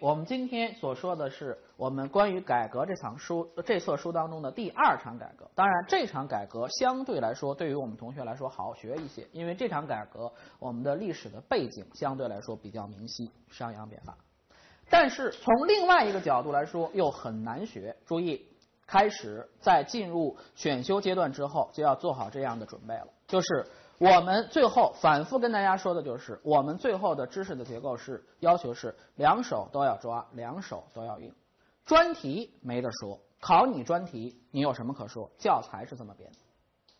我们今天所说的是我们关于改革这场书这册书当中的第二场改革。当然，这场改革相对来说对于我们同学来说好学一些，因为这场改革我们的历史的背景相对来说比较明晰，商鞅变法。但是从另外一个角度来说又很难学。注意，开始在进入选修阶段之后就要做好这样的准备了，就是。我们最后反复跟大家说的就是，我们最后的知识的结构是要求是两手都要抓，两手都要硬。专题没得说，考你专题，你有什么可说？教材是这么编的，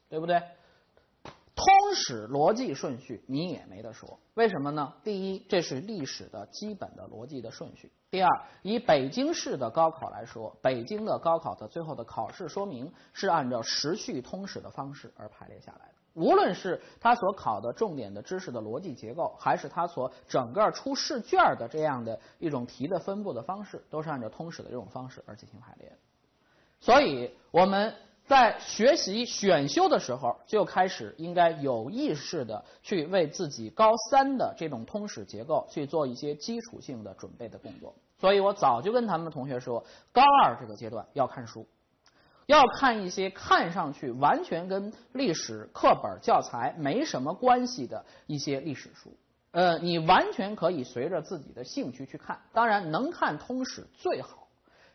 对不对？通史逻辑顺序你也没得说，为什么呢？第一，这是历史的基本的逻辑的顺序；第二，以北京市的高考来说，北京的高考的最后的考试说明是按照时序通史的方式而排列下来的。无论是他所考的重点的知识的逻辑结构，还是他所整个出试卷的这样的一种题的分布的方式，都是按照通史的这种方式而进行排列。所以我们在学习选修的时候，就开始应该有意识的去为自己高三的这种通史结构去做一些基础性的准备的工作。所以我早就跟他们同学说，高二这个阶段要看书。要看一些看上去完全跟历史课本教材没什么关系的一些历史书，呃，你完全可以随着自己的兴趣去看，当然能看通史最好。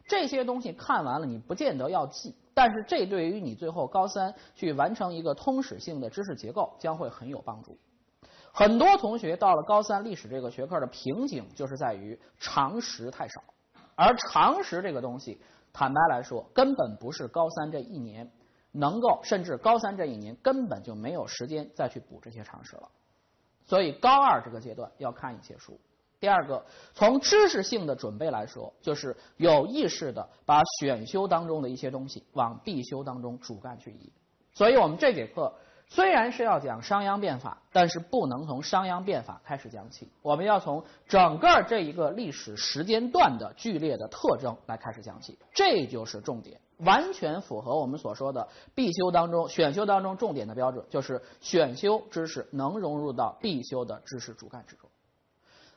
这些东西看完了，你不见得要记，但是这对于你最后高三去完成一个通史性的知识结构将会很有帮助。很多同学到了高三历史这个学科的瓶颈就是在于常识太少，而常识这个东西。坦白来说，根本不是高三这一年能够，甚至高三这一年根本就没有时间再去补这些常识了。所以高二这个阶段要看一些书。第二个，从知识性的准备来说，就是有意识的把选修当中的一些东西往必修当中主干去移。所以我们这节课。虽然是要讲商鞅变法，但是不能从商鞅变法开始讲起，我们要从整个这一个历史时间段的剧烈的特征来开始讲起，这就是重点，完全符合我们所说的必修当中、选修当中重点的标准，就是选修知识能融入到必修的知识主干之中。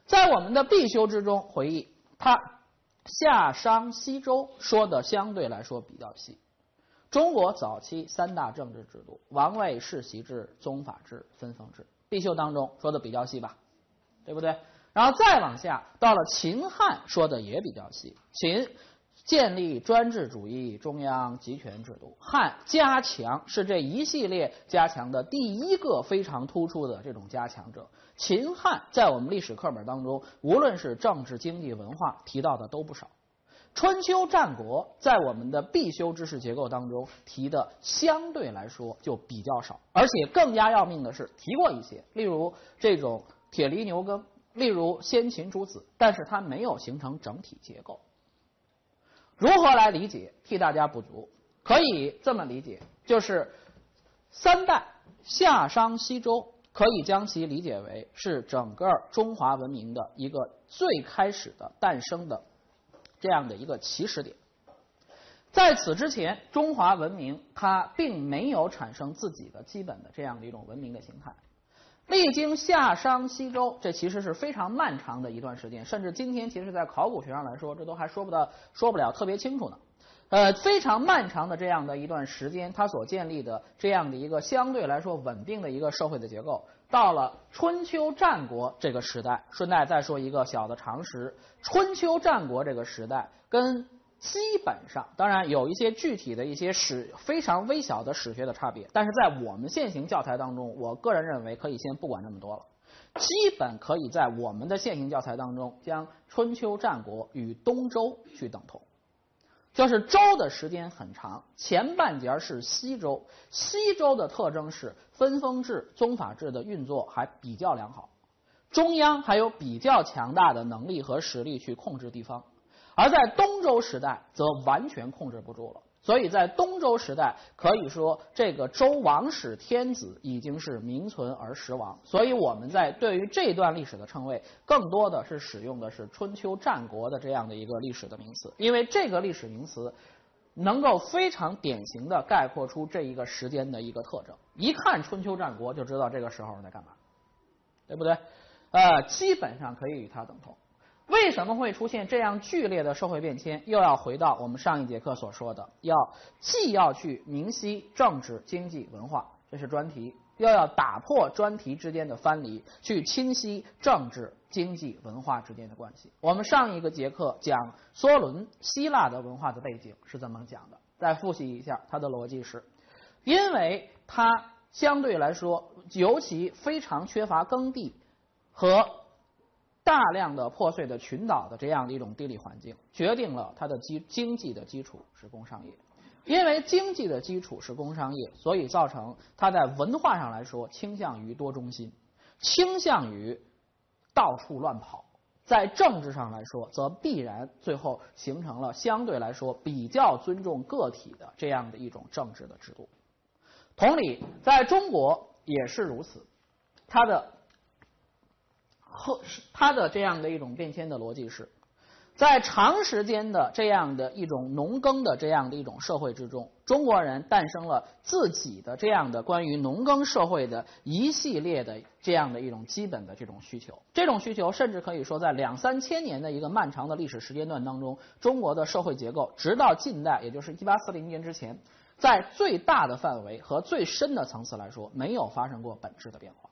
在我们的必修之中，回忆他夏商西周说的相对来说比较细。中国早期三大政治制度：王位世袭制、宗法制、分封制。必修当中说的比较细吧，对不对？然后再往下，到了秦汉说的也比较细。秦建立专制主义中央集权制度，汉加强是这一系列加强的第一个非常突出的这种加强者。秦汉在我们历史课本当中，无论是政治、经济、文化提到的都不少。春秋战国在我们的必修知识结构当中提的相对来说就比较少，而且更加要命的是提过一些，例如这种铁犁牛耕，例如先秦诸子，但是它没有形成整体结构。如何来理解？替大家补足，可以这么理解，就是三代夏商西周，可以将其理解为是整个中华文明的一个最开始的诞生的。这样的一个起始点，在此之前，中华文明它并没有产生自己的基本的这样的一种文明的形态。历经夏商西周，这其实是非常漫长的一段时间，甚至今天其实，在考古学上来说，这都还说不到说不了特别清楚呢。呃，非常漫长的这样的一段时间，它所建立的这样的一个相对来说稳定的一个社会的结构，到了春秋战国这个时代，顺带再说一个小的常识：春秋战国这个时代跟基本上，当然有一些具体的一些史非常微小的史学的差别，但是在我们现行教材当中，我个人认为可以先不管那么多了，基本可以在我们的现行教材当中将春秋战国与东周去等同。就是周的时间很长，前半截是西周，西周的特征是分封制、宗法制的运作还比较良好，中央还有比较强大的能力和实力去控制地方，而在东周时代则完全控制不住了。所以在东周时代，可以说这个周王室天子已经是名存而实亡。所以我们在对于这段历史的称谓，更多的是使用的是春秋战国的这样的一个历史的名词，因为这个历史名词能够非常典型的概括出这一个时间的一个特征。一看春秋战国就知道这个时候在干嘛，对不对？呃，基本上可以与它等同。为什么会出现这样剧烈的社会变迁？又要回到我们上一节课所说的，要既要去明晰政治、经济、文化，这是专题；又要打破专题之间的藩篱，去清晰政治、经济、文化之间的关系。我们上一个节课讲梭伦希腊的文化的背景是怎么讲的？再复习一下，它的逻辑是：因为它相对来说，尤其非常缺乏耕地和。大量的破碎的群岛的这样的一种地理环境，决定了它的基经济的基础是工商业。因为经济的基础是工商业，所以造成它在文化上来说倾向于多中心，倾向于到处乱跑。在政治上来说，则必然最后形成了相对来说比较尊重个体的这样的一种政治的制度。同理，在中国也是如此，它的。后它的这样的一种变迁的逻辑是，在长时间的这样的一种农耕的这样的一种社会之中，中国人诞生了自己的这样的关于农耕社会的一系列的这样的一种基本的这种需求。这种需求甚至可以说，在两三千年的一个漫长的历史时间段当中，中国的社会结构直到近代，也就是一八四零年之前，在最大的范围和最深的层次来说，没有发生过本质的变化。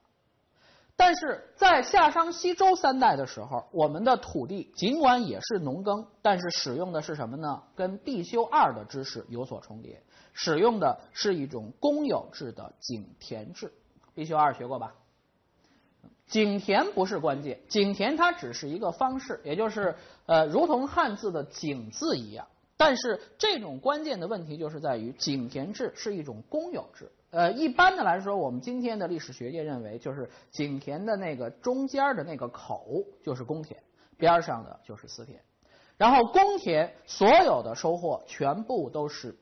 但是在夏商西周三代的时候，我们的土地尽管也是农耕，但是使用的是什么呢？跟必修二的知识有所重叠，使用的是一种公有制的井田制。必修二学过吧？井田不是关键，井田它只是一个方式，也就是呃，如同汉字的井字一样。但是这种关键的问题就是在于井田制是一种公有制。呃，一般的来说，我们今天的历史学界认为，就是井田的那个中间的那个口就是公田，边上的就是私田。然后公田所有的收获全部都是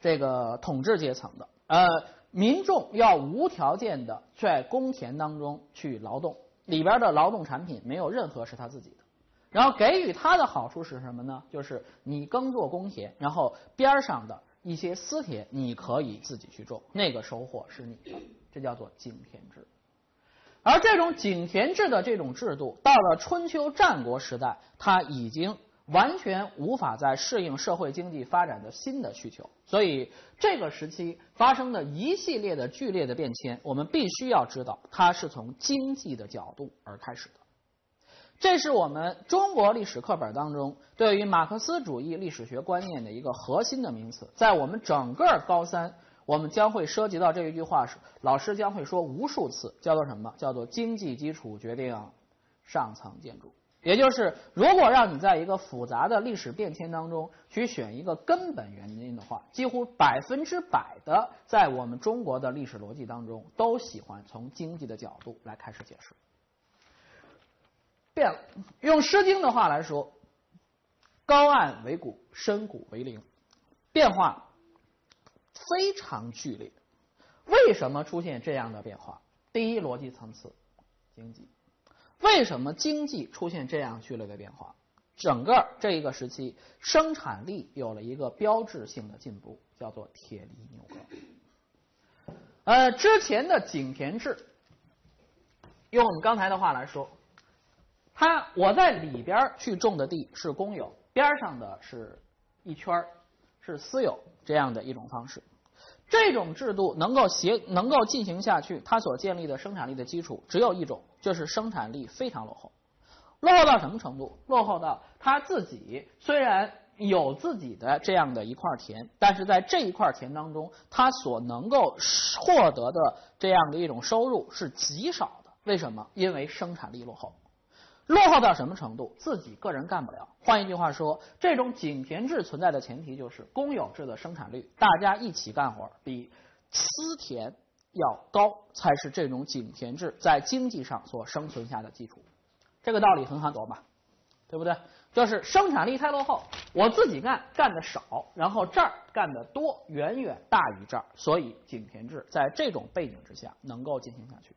这个统治阶层的，呃，民众要无条件的在公田当中去劳动，里边的劳动产品没有任何是他自己的。然后给予他的好处是什么呢？就是你耕作公田，然后边上的。一些私田你可以自己去种，那个收获是你的，这叫做井田制。而这种井田制的这种制度，到了春秋战国时代，它已经完全无法再适应社会经济发展的新的需求。所以这个时期发生的一系列的剧烈的变迁，我们必须要知道，它是从经济的角度而开始的。这是我们中国历史课本当中对于马克思主义历史学观念的一个核心的名词，在我们整个高三，我们将会涉及到这一句话时，老师将会说无数次，叫做什么？叫做经济基础决定上层建筑。也就是，如果让你在一个复杂的历史变迁当中去选一个根本原因的话，几乎百分之百的在我们中国的历史逻辑当中，都喜欢从经济的角度来开始解释。变了，用《诗经》的话来说，“高岸为谷，深谷为陵”，变化非常剧烈。为什么出现这样的变化？第一逻辑层次，经济。为什么经济出现这样剧烈的变化？整个这一个时期，生产力有了一个标志性的进步，叫做铁犁牛耕。呃，之前的井田制，用我们刚才的话来说。它我在里边去种的地是公有，边上的是一圈是私有这样的一种方式。这种制度能够协能够进行下去，它所建立的生产力的基础只有一种，就是生产力非常落后。落后到什么程度？落后到他自己虽然有自己的这样的一块田，但是在这一块田当中，他所能够获得的这样的一种收入是极少的。为什么？因为生产力落后。落后到什么程度？自己个人干不了。换一句话说，这种井田制存在的前提就是公有制的生产率，大家一起干活比私田要高，才是这种井田制在经济上所生存下的基础。这个道理很好懂吧？对不对？就是生产力太落后，我自己干干的少，然后这儿干的多，远远大于这儿，所以井田制在这种背景之下能够进行下去。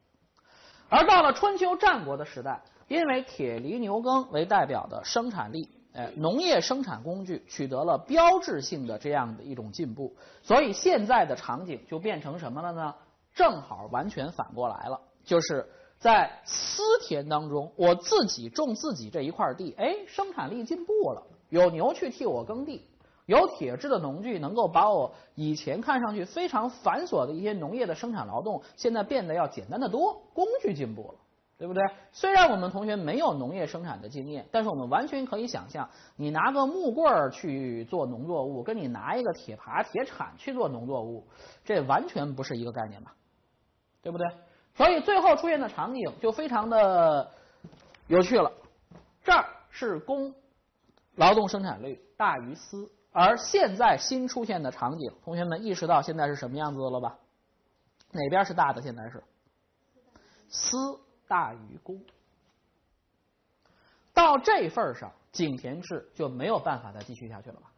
而到了春秋战国的时代。因为铁犁牛耕为代表的生产力，哎，农业生产工具取得了标志性的这样的一种进步，所以现在的场景就变成什么了呢？正好完全反过来了，就是在私田当中，我自己种自己这一块地，哎，生产力进步了，有牛去替我耕地，有铁制的农具能够把我以前看上去非常繁琐的一些农业的生产劳动，现在变得要简单的多，工具进步了。对不对？虽然我们同学没有农业生产的经验，但是我们完全可以想象，你拿个木棍儿去做农作物，跟你拿一个铁耙、铁铲去做农作物，这完全不是一个概念吧？对不对？所以最后出现的场景就非常的有趣了。这儿是公劳动生产率大于私，而现在新出现的场景，同学们意识到现在是什么样子的了吧？哪边是大的？现在是私。大于公，到这份上，井田制就没有办法再继续下去了吧？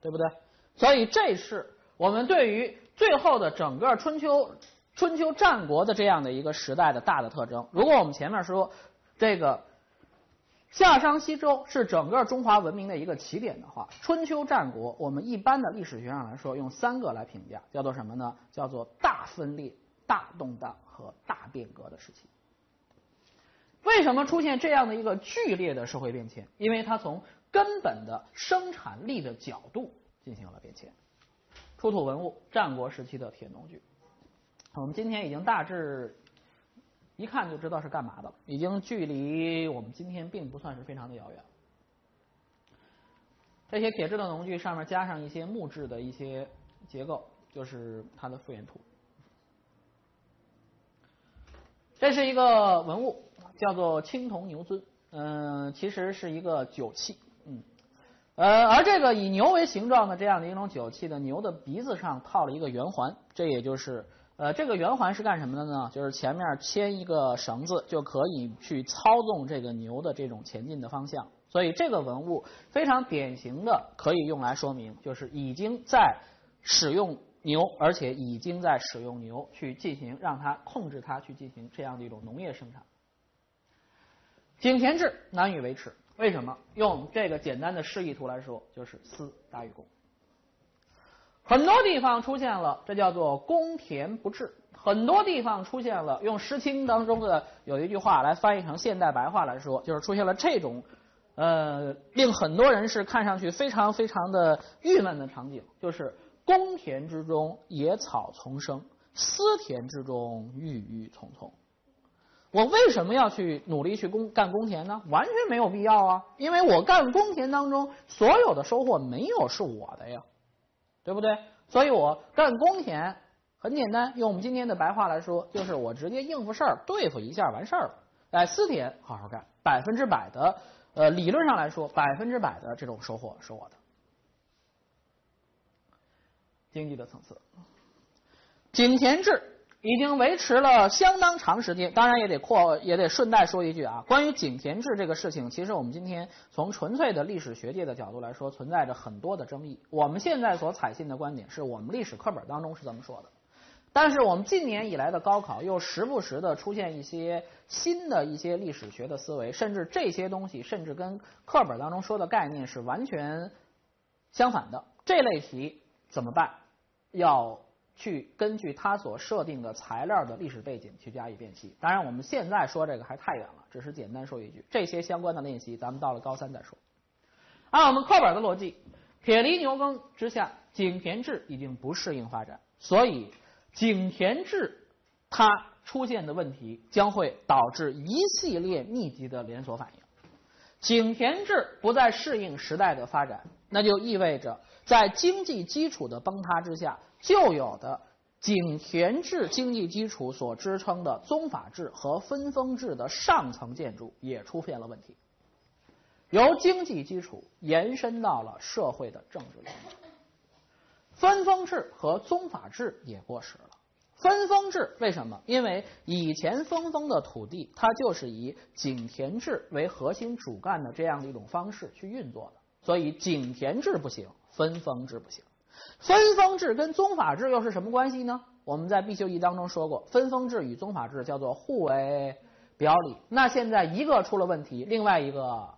对不对？所以这是我们对于最后的整个春秋、春秋战国的这样的一个时代的大的特征。如果我们前面说这个夏商西周是整个中华文明的一个起点的话，春秋战国我们一般的历史学上来说，用三个来评价，叫做什么呢？叫做大分裂、大动荡和大变革的时期。为什么出现这样的一个剧烈的社会变迁？因为它从根本的生产力的角度进行了变迁。出土文物，战国时期的铁农具。我们今天已经大致一看就知道是干嘛的了，已经距离我们今天并不算是非常的遥远。这些铁制的农具上面加上一些木质的一些结构，就是它的复原图。这是一个文物。叫做青铜牛尊，嗯，其实是一个酒器，嗯，呃，而这个以牛为形状的这样的一种酒器的牛的鼻子上套了一个圆环，这也就是，呃，这个圆环是干什么的呢？就是前面牵一个绳子就可以去操纵这个牛的这种前进的方向，所以这个文物非常典型的可以用来说明，就是已经在使用牛，而且已经在使用牛去进行让它控制它去进行这样的一种农业生产。井田制难以维持，为什么？用这个简单的示意图来说，就是私大于公。很多地方出现了，这叫做公田不治。很多地方出现了，用《诗经》当中的有一句话来翻译成现代白话来说，就是出现了这种，呃，令很多人是看上去非常非常的郁闷的场景，就是公田之中野草丛生，私田之中郁郁葱葱。我为什么要去努力去工干工田呢？完全没有必要啊！因为我干工田当中所有的收获没有是我的呀，对不对？所以我干工田很简单，用我们今天的白话来说，就是我直接应付事儿，对付一下完事儿了。哎，私田好好干，百分之百的，呃，理论上来说，百分之百的这种收获是我的。经济的层次，井田制。已经维持了相当长时间，当然也得扩，也得顺带说一句啊，关于井田制这个事情，其实我们今天从纯粹的历史学界的角度来说，存在着很多的争议。我们现在所采信的观点是我们历史课本当中是这么说的，但是我们近年以来的高考又时不时的出现一些新的一些历史学的思维，甚至这些东西甚至跟课本当中说的概念是完全相反的。这类题怎么办？要。去根据它所设定的材料的历史背景去加以辨析。当然，我们现在说这个还太远了，只是简单说一句，这些相关的练习咱们到了高三再说。按我们课本的逻辑，铁犁牛耕之下，井田制已经不适应发展，所以井田制它出现的问题将会导致一系列密集的连锁反应。井田制不再适应时代的发展，那就意味着在经济基础的崩塌之下。旧有的井田制经济基础所支撑的宗法制和分封制的上层建筑也出现了问题，由经济基础延伸到了社会的政治层面。分封制和宗法制也过时了。分封制为什么？因为以前分封的土地，它就是以井田制为核心主干的这样的一种方式去运作的，所以井田制不行，分封制不行。分封制跟宗法制又是什么关系呢？我们在必修一当中说过，分封制与宗法制叫做互为表里。那现在一个出了问题，另外一个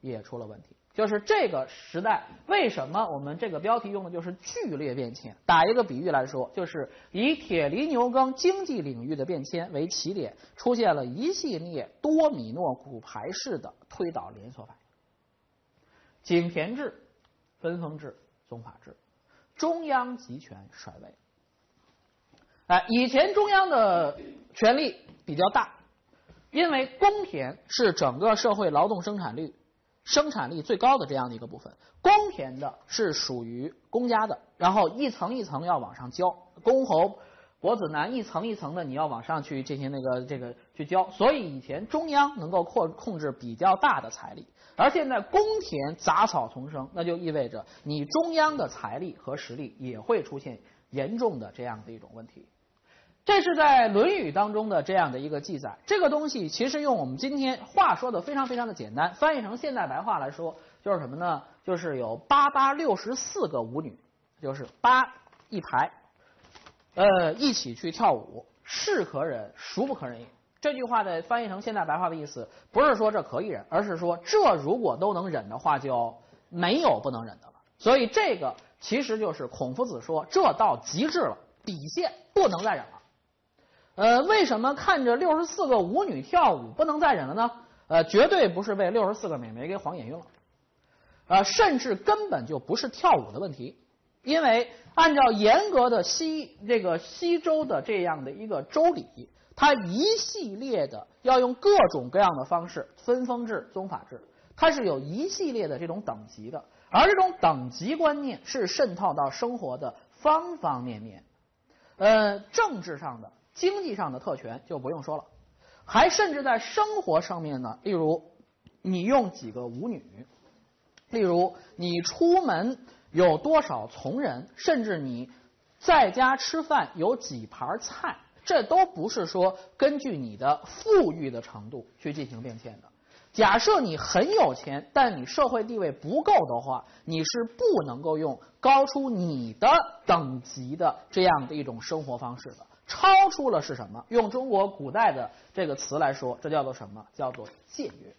也出了问题。就是这个时代为什么我们这个标题用的就是剧烈变迁？打一个比喻来说，就是以铁犁牛耕经济领域的变迁为起点，出现了一系列多米诺骨牌式的推倒连锁反应。井田制、分封制、宗法制，中央集权衰微。哎，以前中央的权力比较大，因为公田是整个社会劳动生产率、生产力最高的这样的一个部分，公田的是属于公家的，然后一层一层要往上交，公侯。伯子男一层一层的，你要往上去进行那个这个去交，所以以前中央能够控控制比较大的财力，而现在公田杂草丛生，那就意味着你中央的财力和实力也会出现严重的这样的一种问题。这是在《论语》当中的这样的一个记载。这个东西其实用我们今天话说的非常非常的简单，翻译成现代白话来说，就是什么呢？就是有八八六十四个舞女，就是八一排。呃，一起去跳舞，是可忍，孰不可忍也。这句话的翻译成现代白话的意思，不是说这可以忍，而是说这如果都能忍的话，就没有不能忍的了。所以这个其实就是孔夫子说，这到极致了，底线不能再忍了。呃，为什么看着六十四个舞女跳舞不能再忍了呢？呃，绝对不是被六十四个美眉给晃眼晕了，呃，甚至根本就不是跳舞的问题。因为按照严格的西这个西周的这样的一个周礼，它一系列的要用各种各样的方式分封制、宗法制，它是有一系列的这种等级的，而这种等级观念是渗透到生活的方方面面。呃，政治上的、经济上的特权就不用说了，还甚至在生活上面呢，例如你用几个舞女，例如你出门。有多少从人，甚至你在家吃饭有几盘菜，这都不是说根据你的富裕的程度去进行变迁的。假设你很有钱，但你社会地位不够的话，你是不能够用高出你的等级的这样的一种生活方式的。超出了是什么？用中国古代的这个词来说，这叫做什么？叫做僭越。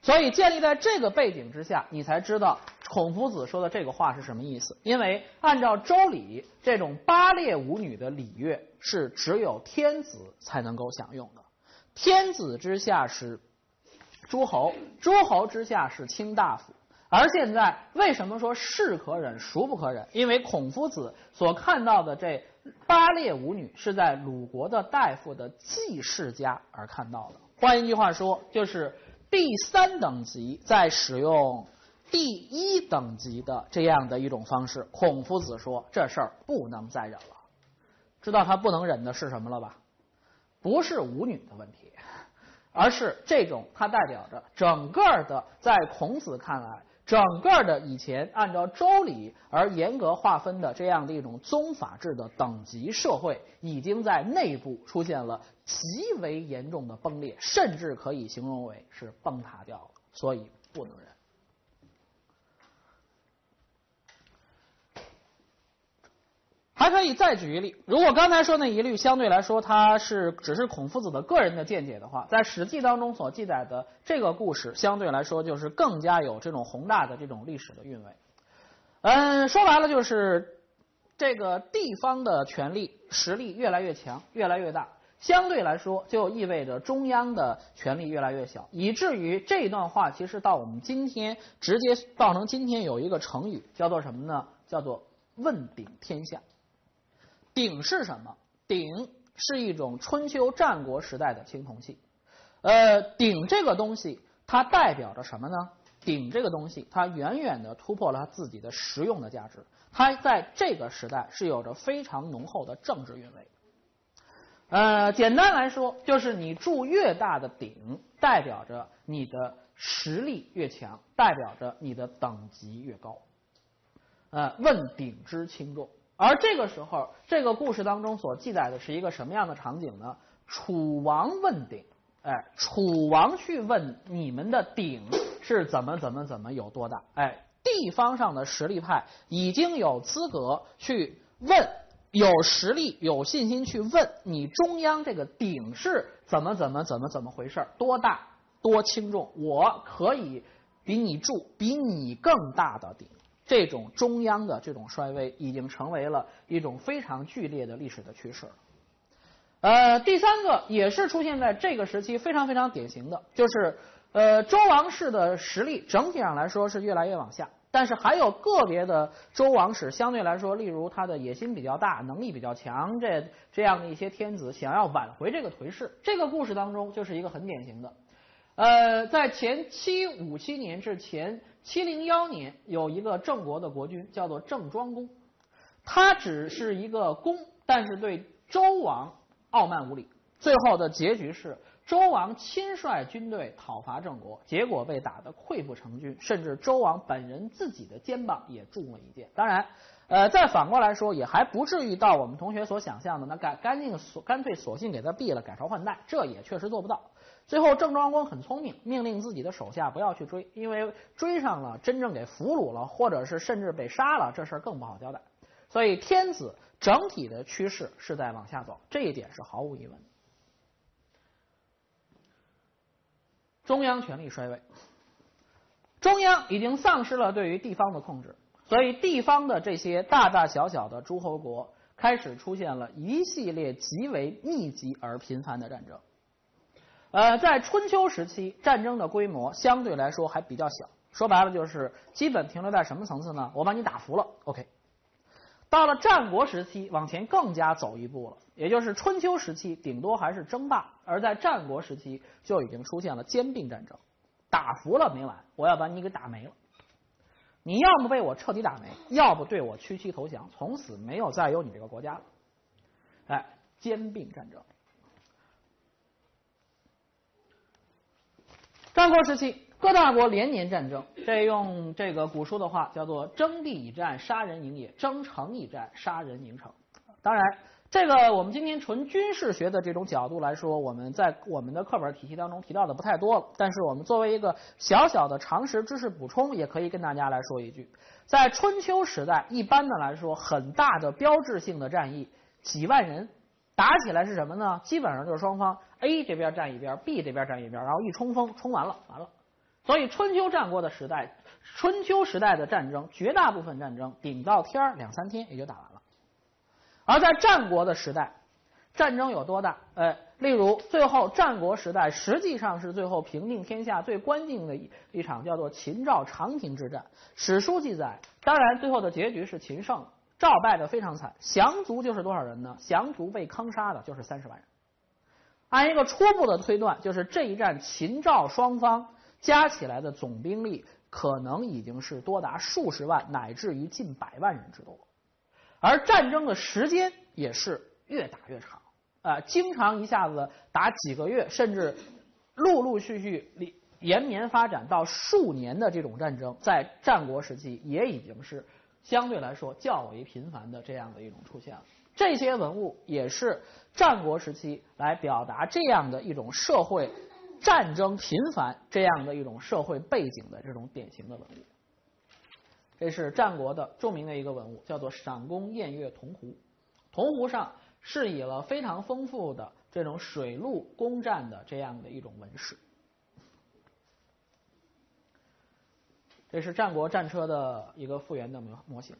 所以建立在这个背景之下，你才知道孔夫子说的这个话是什么意思。因为按照周礼，这种八列舞女的礼乐是只有天子才能够享用的。天子之下是诸侯，诸侯之下是卿大夫。而现在为什么说是可忍，孰不可忍？因为孔夫子所看到的这八列舞女是在鲁国的大夫的季氏家而看到的。换一句话说，就是。第三等级在使用第一等级的这样的一种方式，孔夫子说这事儿不能再忍了。知道他不能忍的是什么了吧？不是舞女的问题，而是这种它代表着整个的在孔子看来，整个的以前按照周礼而严格划分的这样的一种宗法制的等级社会，已经在内部出现了。极为严重的崩裂，甚至可以形容为是崩塌掉了，所以不能忍。还可以再举一例，如果刚才说那一例相对来说它是只是孔夫子的个人的见解的话，在《史记》当中所记载的这个故事，相对来说就是更加有这种宏大的这种历史的韵味。嗯，说白了就是这个地方的权力实力越来越强，越来越大。相对来说，就意味着中央的权力越来越小，以至于这段话其实到我们今天直接造成今天有一个成语叫做什么呢？叫做“问鼎天下”。鼎是什么？鼎是一种春秋战国时代的青铜器。呃，鼎这个东西它代表着什么呢？鼎这个东西它远远的突破了它自己的实用的价值，它在这个时代是有着非常浓厚的政治韵味。呃，简单来说，就是你铸越大的鼎，代表着你的实力越强，代表着你的等级越高。呃，问鼎之轻重。而这个时候，这个故事当中所记载的是一个什么样的场景呢？楚王问鼎，哎，楚王去问你们的鼎是怎么怎么怎么有多大？哎，地方上的实力派已经有资格去问。有实力、有信心去问你中央这个鼎是怎么怎么怎么怎么回事儿多大、多轻重？我可以比你住比你更大的鼎。这种中央的这种衰微，已经成为了一种非常剧烈的历史的趋势。呃，第三个也是出现在这个时期非常非常典型的，就是呃周王室的实力整体上来说是越来越往下，但是还有个别的周王室相对来说，例如他的野心比较大、能力比较强，这这样的一些天子想要挽回这个颓势。这个故事当中就是一个很典型的，呃，在前七五七年至前七零幺年，有一个郑国的国君叫做郑庄公，他只是一个公，但是对周王。傲慢无礼，最后的结局是周王亲率军队讨伐郑国，结果被打得溃不成军，甚至周王本人自己的肩膀也中了一箭。当然，呃，再反过来说，也还不至于到我们同学所想象的那干干净索干脆索性给他毙了，改朝换代，这也确实做不到。最后，郑庄公很聪明，命令自己的手下不要去追，因为追上了，真正给俘虏了，或者是甚至被杀了，这事儿更不好交代。所以，天子。整体的趋势是在往下走，这一点是毫无疑问。中央权力衰微，中央已经丧失了对于地方的控制，所以地方的这些大大小小的诸侯国开始出现了一系列极为密集而频繁的战争。呃，在春秋时期，战争的规模相对来说还比较小，说白了就是基本停留在什么层次呢？我把你打服了，OK。到了战国时期，往前更加走一步了，也就是春秋时期，顶多还是争霸；而在战国时期，就已经出现了兼并战争，打服了没完，我要把你给打没了。你要么被我彻底打没，要不对我屈膝投降，从此没有再有你这个国家了。哎，兼并战争。战国时期。各大国连年战争，这用这个古书的话叫做“争地以战，杀人营也；争城以战，杀人营城”。当然，这个我们今天纯军事学的这种角度来说，我们在我们的课本体系当中提到的不太多了。但是，我们作为一个小小的常识知识补充，也可以跟大家来说一句：在春秋时代，一般的来说，很大的标志性的战役，几万人打起来是什么呢？基本上就是双方 A 这边站一边，B 这边站一边，然后一冲锋，冲完了，完了。所以，春秋战国的时代，春秋时代的战争，绝大部分战争顶到天儿两三天也就打完了。而在战国的时代，战争有多大？呃，例如最后战国时代实际上是最后平定天下最关键的一一场叫做秦赵长平之战。史书记载，当然最后的结局是秦胜，赵败的非常惨。降卒就是多少人呢？降卒被坑杀的就是三十万人。按一个初步的推断，就是这一战秦赵双方。加起来的总兵力可能已经是多达数十万乃至于近百万人之多，而战争的时间也是越打越长，啊，经常一下子打几个月，甚至陆陆续续延绵发展到数年的这种战争，在战国时期也已经是相对来说较为频繁的这样的一种出现了。这些文物也是战国时期来表达这样的一种社会。战争频繁这样的一种社会背景的这种典型的文物，这是战国的著名的一个文物，叫做赏宫偃月铜壶。铜壶上饰以了非常丰富的这种水陆攻战的这样的一种纹饰。这是战国战车的一个复原的模模型。